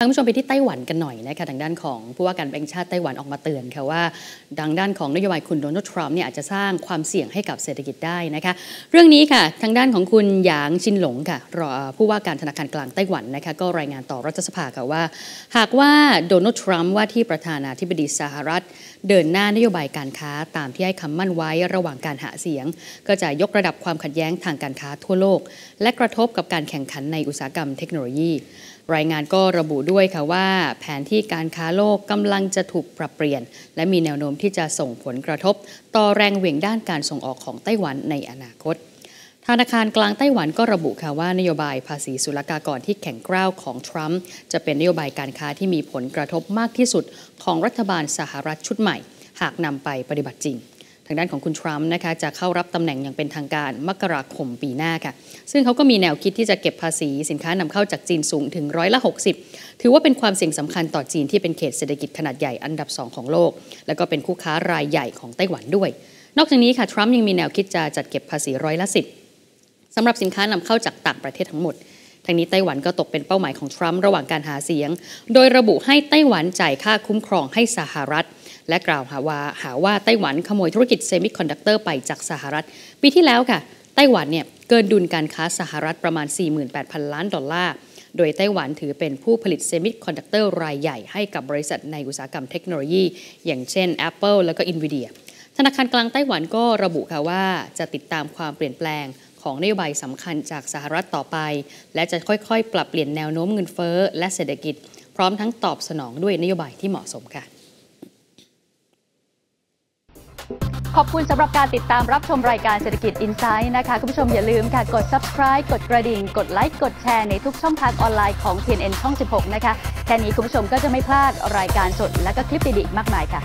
ทางผู้ชมไปที่ไต้หวันกันหน่อยนะคะทางด้านของผู้ว่าการแบงค์ชาติไต้หวันออกมาเตือนค่ะว่าดังด้านของนโยบายคุณโดนัลด์ทรัมป์เนี่ยอาจจะสร้างความเสี่ยงให้กับเศรษฐกิจได้นะคะเรื่องนี้ค่ะทางด้านของคุณหยางชินหลงค่ะรอผู้ว่าการธนาคารกลางไต้หวันนะคะก็รายงานต่อรัฐสภาค่ะว่า หากว่าโดนัลด์ทรัมป์ว่าที่ประธานาธิบดีสหรัฐ เดินหน้านโยบายการค้าตามที่ให้คำมั่นไว้ระหว่างการหาเสียง ก็จะยกระดับความขัดแย้งทางการค้าทั่วโลก และกระทบกับการแข่งขันในอุตสาหกรรมเทคโนโลยี รายงานก็ระบุด้วยค่ะว่าแผนที่การค้าโลกกำลังจะถูกปรับเปลี่ยน และมีแนวโน้มที่จะส่งผลกระทบ ต่อแรงเหวี่ยงด้านการส่งออกของไต้หวันในอนาคตธนาคารกลางไต้หวันก็ระบุค่ะว่านโยบายภาษีศุลกากรที่แข็งกร้าวของทรัมป์จะเป็นนโยบายการค้าที่มีผลกระทบมากที่สุดของรัฐบาลสหรัฐชุดใหม่ หากนำไปปฏิบัติจริง ทางด้านของคุณทรัมป์นะคะจะเข้ารับตำแหน่งอย่างเป็นทางการมกราคมปีหน้าค่ะ ซึ่งเขาก็มีแนวคิดที่จะเก็บภาษีสินค้านำเข้าจากจีนสูงถึงร้อยละ 60 ถือว่าเป็นความเสี่ยงสำคัญต่อจีนที่เป็นเขตเศรษฐกิจขนาดใหญ่อันดับ 2 ของโลก และก็เป็นคู่ค้ารายใหญ่ของไต้หวันด้วย นอกจากนี้ค่ะทรัมป์ยังมีแนวคิดจะจัดเก็บภาษีร้อยละ10สำหรับสินค้านำเข้าจากต่างประเทศทั้งหมดทางนี้ไต้หวันก็ตกเป็นเป้าหมายของทรัมป์ระหว่างการหาเสียง โดยระบุให้ไต้หวันจ่ายค่าคุ้มครองให้สหรัฐ และกล่าวหาว่าหาว่าไต้หวันขโมยธุรกิจเซมิคอนดักเตอร์ไปจากสหรัฐ ปีที่แล้วค่ะ ไต้หวันเนี่ยเกินดุลการค้าสหรัฐประมาณ 48,000 ล้านดอลลาร์ โดยไต้หวันถือเป็นผู้ผลิตเซมิคอนดักเตอร์รายใหญ่ให้กับบริษัทในอุตสาหกรรมเทคโนโลยี อย่างเช่น Apple แล้วก็ Nvidia ธนาคารกลางไต้หวันก็ระบุค่ะว่าจะติดตามความเปลี่ยนแปลงของนโยบายสำคัญจากสหรัฐต่อไป และจะค่อยๆ ปรับเปลี่ยนแนวโน้มเงินเฟ้อและเศรษฐกิจ พร้อมทั้งตอบสนองด้วยนโยบายที่เหมาะสมค่ะ ขอบคุณสำหรับการติดตามรับชมรายการเศรษฐกิจอินไซด์นะคะ คุณผู้ชมอย่าลืมค่ะ กด subscribe กดกระดิ่ง กดไลค์ กดแชร์ในทุกช่องทางออนไลน์ของ TNN ช่อง 16 นะคะ แค่นี้คุณผู้ชมก็จะไม่พลาดรายการสดและก็คลิปดีๆมากมายค่ะ